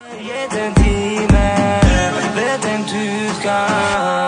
Jeden Time, jeden Tag